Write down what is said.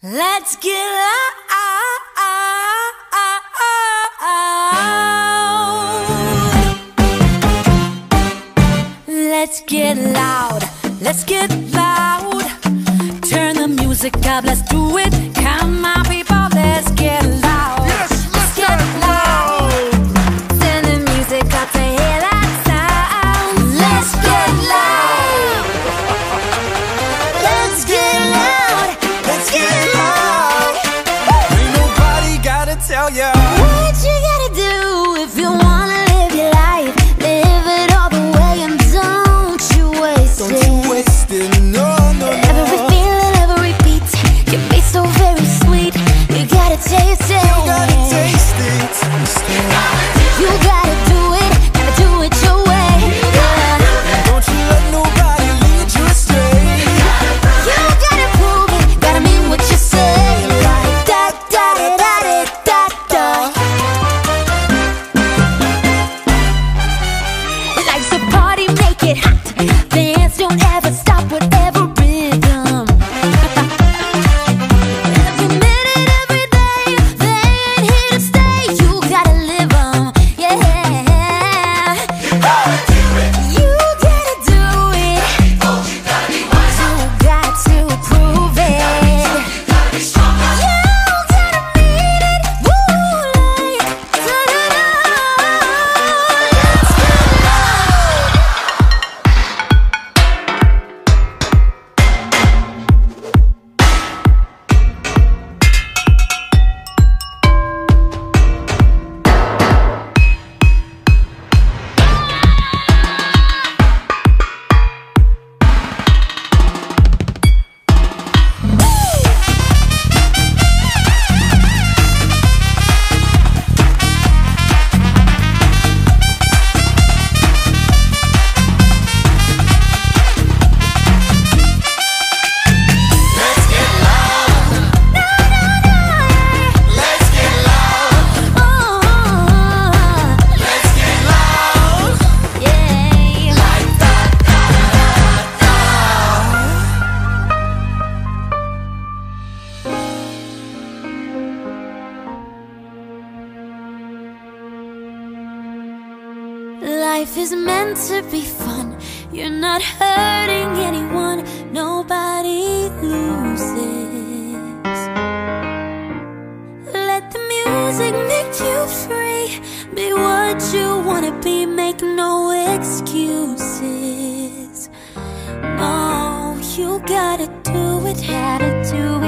Let's get loud. Let's get loud. Let's get loud. Turn the music up. Let's do it. Come on. Life is meant to be fun. You're not hurting anyone. Nobody loses. Let the music make you free. Be what you wanna be. Make no excuses. No, you gotta do it. Gotta do it.